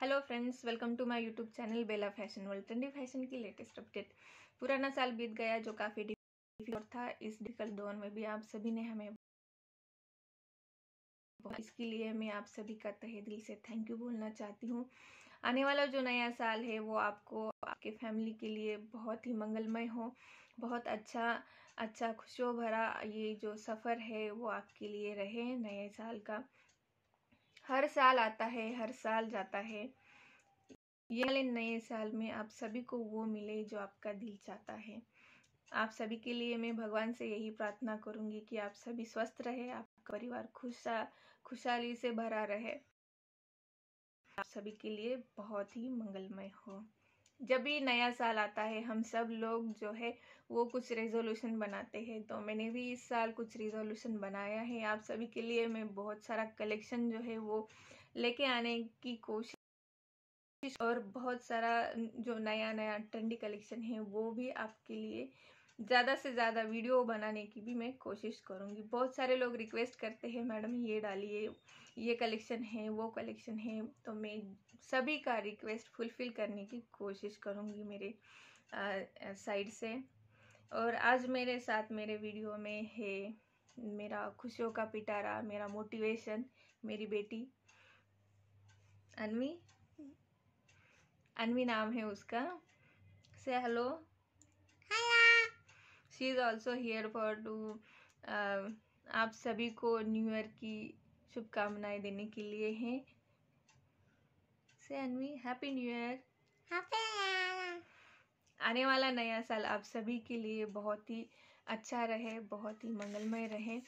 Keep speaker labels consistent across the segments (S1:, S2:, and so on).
S1: Hello friends welcome to my YouTube channel Bela fashion world trendy fashion की latest update पुराना साल बीत गया जो काफ़ी डिफ़िकल्ट था। इस डिफ़िकल्ट दौर में भी आप सभी ने हमें इसके लिए मैं आप सभी का तहे दिल से थैंक यू बोलना चाहती हूँ। आने वाला जो नया साल है, वो आपको, आपके फैमिली के लिए बहुत ही मंगलमय हो। बहुत अच्छा अच्छा खुशियों भरा ये जो सफ़र है, वो आपके लिए रहे नए साल का। हर साल आता है, हर साल जाता है। ये वाले नए साल में आप सभी को वो मिले जो आपका दिल चाहता है। आप सभी के लिए मैं भगवान से यही प्रार्थना करूँगी कि आप सभी स्वस्थ रहे, आपका परिवार खुशा, खुशहाली से भरा रहे। आप सभी के लिए बहुत ही मंगलमय हो। जब भी नया साल आता है, हम सब लोग जो है, वो कुछ रेजोल्यूशन बनाते हैं। तो मैंने भी इस साल कुछ रेजोल्यूशन बनाया है। आप सभी के लिए मैं बहुत सारा कलेक्शन जो है, वो लेके आने की कोशिश और बहुत सारा जो नया नया ट्रेंडी कलेक्शन है, वो भी आपके लिए ज़्यादा से ज़्यादा वीडियो बनाने की भी मैं कोशिश करूँगी। बहुत सारे लोग रिक्वेस्ट करते हैं, मैडम, ये डालिए, ये कलेक्शन है, वो कलेक्शन है। तो मैं सभी का रिक्वेस्ट फुलफ़िल करने की कोशिश करूँगी मेरे साइड से। और आज मेरे साथ मेरे वीडियो में है मेरा खुशियों का पिटारा मेरा मोटिवेशन मेरी बेटी। अनवी? अनवी नाम है उसका। से hello she is also here for to आप सभी को न्यू ईयर की शुभकामनाएँ देने के लिए हैं। से अनवी हैप्पी न्यू ईयर आने वाला नया साल आप सभी के लिए बहुत ही अच्छा रहे बहुत ही मंगलमय रहे।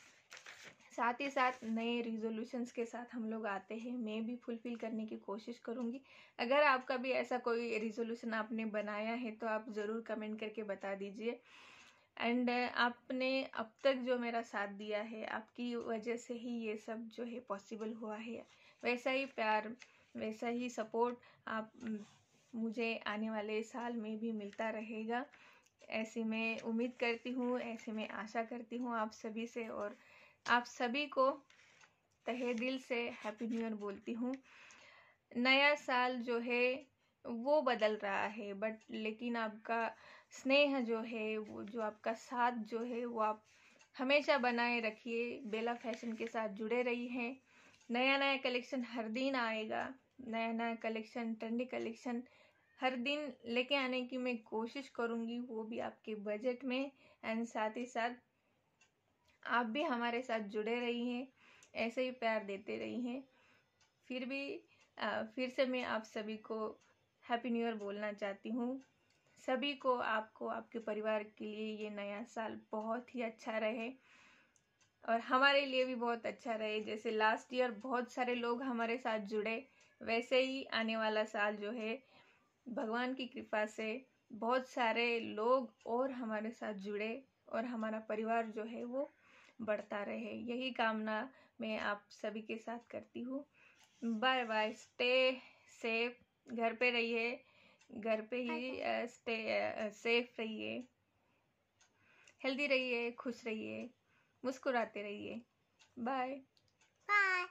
S1: साथ ही साथ नए रिजोल्यूशंस के साथ हम लोग आते हैं। मैं भी फुलफिल करने की कोशिश करूँगी। अगर आपका भी ऐसा कोई रिजोल्यूशन आपने बनाया है तो आप ज़रूर कमेंट करके बता दीजिए। एंड आपने अब तक जो मेरा साथ दिया है आपकी वजह से ही ये सब जो है पॉसिबल हुआ है। वैसा ही प्यार वैसा ही सपोर्ट आप मुझे आने वाले साल में भी मिलता रहेगा। ऐसे मैं उम्मीद करती हूँ, ऐसे मैं आशा करती हूँ आप सभी से और आप सभी को तहे दिल से हैप्पी न्यू ईयर बोलती हूँ। नया साल जो है, वो बदल रहा है बट लेकिन आपका स्नेह जो है, वो, जो आपका साथ जो है, वो आप हमेशा बनाए रखिए। बेला फ़ैशन के साथ जुड़े रही हैं नया नया कलेक्शन हर दिन आएगा। नया नया कलेक्शन ट्रेंडी कलेक्शन हर दिन लेके आने की मैं कोशिश करूँगी वो भी आपके बजट में। एंड साथ ही साथ आप भी हमारे साथ जुड़े रही हैं ऐसे ही प्यार देते रही हैं फिर भी आ, फिर से मैं आप सभी को हैप्पी न्यू ईयर बोलना चाहती हूँ। सभी को आपको आपके परिवार के लिए ये नया साल बहुत ही अच्छा रहे। और हमारे लिए भी बहुत अच्छा रहे। जैसे लास्ट ईयर बहुत सारे लोग हमारे साथ जुड़े। वैसे ही आने वाला साल जो है भगवान की कृपा से बहुत सारे लोग और हमारे साथ जुड़े और हमारा परिवार जो है वो बढ़ता रहे। यही कामना मैं आप सभी के साथ करती हूँ। बाय बाय स्टे सेफ़ घर पे रहिए। घर पे ही स्टे सेफ़ रहिए। हेल्दी रहिए खुश रहिए। मुस्कुराते रहिए। Bye
S2: bye